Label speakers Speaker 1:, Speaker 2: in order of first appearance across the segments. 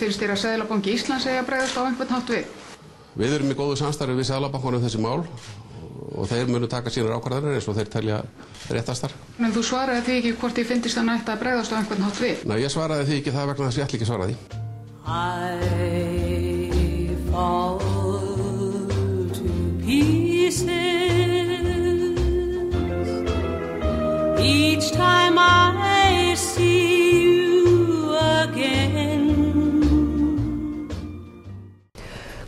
Speaker 1: Finnst þér að Seðlabanki Íslands eigi að bregðast á einhvern hátt við?
Speaker 2: Við erum í góðu samstarfi við Sælabankunum þessi mál og þeir munu taka sínar ákvarðanir eins og þeir telja réttastar.
Speaker 1: En þú svaraði því ekki hvort ég finnist að nætti að bregðast á einhvern hátt við.
Speaker 2: Ná, ég svaraði því ekki það vegna þess að ég ætla ekki að
Speaker 3: each time I see you again.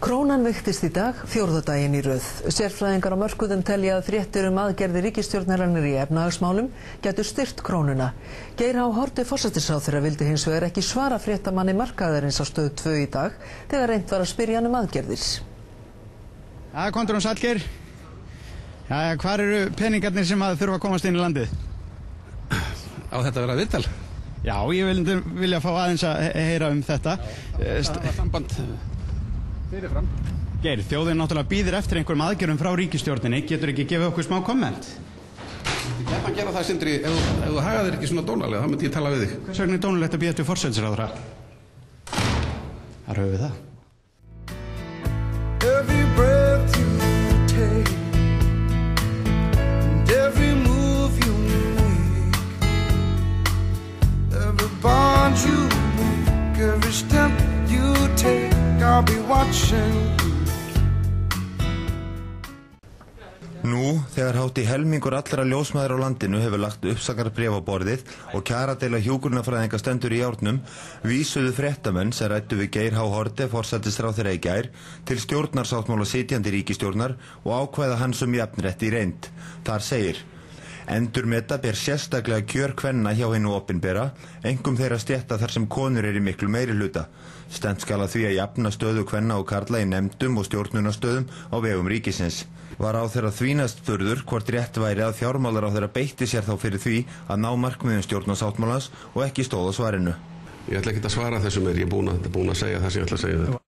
Speaker 4: Krónan viktist í dag, fjórðadaginn í röð. Sérfræðingar á mörkuðum telja að fréttir um aðgerði ríkistjórnarannir í efnahagsmálum getur styrt krónuna. Geir Há Horti fórsættisáþurra vildi hins vegar ekki svara fréttamanni markaðarins á stöð 2 í dag þegar reynd var að spyrja hann um aðgerðir.
Speaker 5: Já, kontur hún Salger. Já, hvar eru peningarnir sem að þurfa að komast inn í landið?
Speaker 2: Á þetta vera viðtal?
Speaker 5: Já, ég vil, vilja fá aðeins að he- heyra um þetta. Eh, st-
Speaker 2: Það er samband fyrirfram.
Speaker 5: Geir, þjóðin náttúrulega býðir eftir einhverjum aðgjörum frá ríkistjórninni. Getur ekki gefið okkur smá komment?
Speaker 2: Ég geta að gera það, Sindri, ef, ef þú hagaðir ekki svona dónalega, þá myndi ég tala við þig.
Speaker 5: Hvers vegna er dónulegt að býða til fórsætisráðra? Þar höfum við það.
Speaker 6: Bond you every step you take, I'll be watching.
Speaker 7: Nú, þegar hátt í helmingur allra ljósmaður á landinu hefur lagt uppsakarbref á borðið og kjaradela hjúkurnafræðinga stendur í járnum, vísuðu fréttamenn sem rættu við Geir H. Horte, í gær, til stjórnarsáttmála sitjandi ríkistjórnar og ákveða hans um jafnrétti í reynd. Þar segir, endur meta ber sérstaklega kjör kvenna hjá hennu opinbera, engum þeirra stjætta þar sem konur er í miklu meiri hluta. Stend skal að því að jafna stöðu kvenna og karla í nefndum og stjórnunastöðum á vegum ríkisins. Var á þeirra þvínast furður hvort rétt væri að fjármálar á þeirra beitti sér þá fyrir því að ná markmiðum stjórnarsáttmálans og ekki stóða svarinu.
Speaker 2: Ég ætla ekki að svara þessu meir, ég er búin að, búin að segja það sem ég ætla að segja þetta.